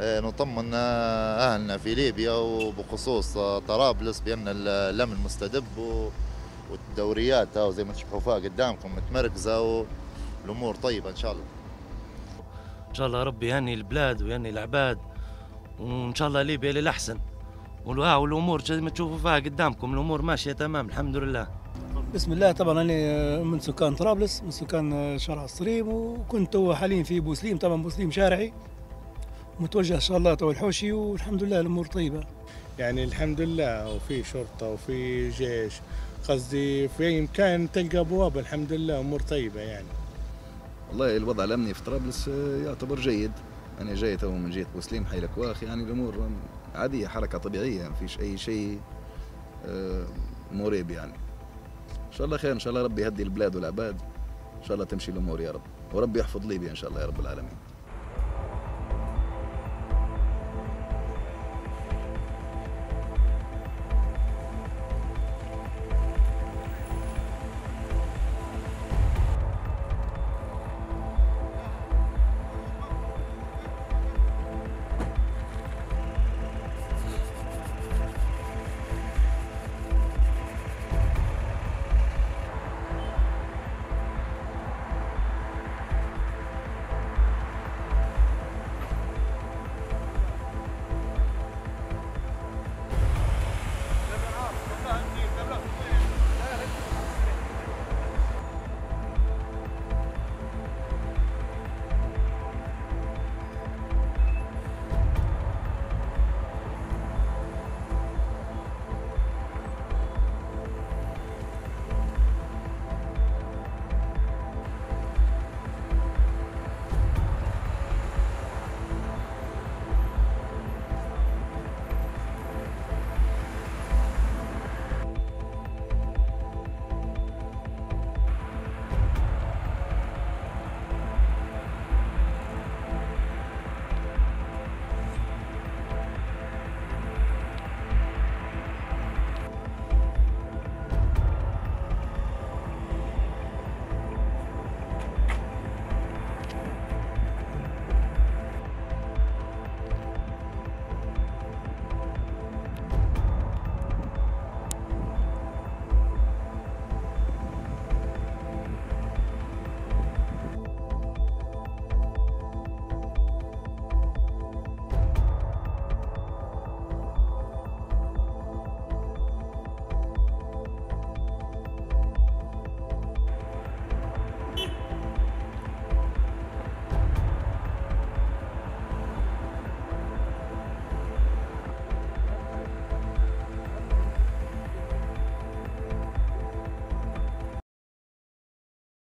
آه، نطمن آه، أهلنا في ليبيا وبخصوص آه، طرابلس بأن ال- الأمن مستدب و- والدوريات آه، زي ما تشوفوا فيها قدامكم متمركزة والأمور طيبة إن شاء الله. إن شاء الله ربي يهني البلاد ويهني العباد وإن شاء الله ليبيا للأحسن. والأمور زي ما تشوفوا فيها قدامكم الأمور ماشية تمام الحمد لله. بسم الله. طبعا أنا من سكان طرابلس من سكان شارع الصريم وكنت حاليا في بوسليم طبعا بوسليم شارعي. متوجه إن شاء الله تو لحوشي والحمد لله الأمور طيبة. يعني الحمد لله وفي شرطة وفي جيش. قصدي في أي مكان تلقى أبواب الحمد لله أمور طيبة يعني. والله الوضع الأمني في طرابلس آه، يعتبر جيد. أنا جاي تو من جهه بوسليم حي الكواخ يعني الأمور عادية حركة طبيعية ما فيش أي شيء آه، مريب يعني. إن شاء الله خير إن شاء الله ربي يهدي البلاد والعباد. إن شاء الله تمشي الأمور يا رب. وربي يحفظ ليبيا إن شاء الله يا رب العالمين.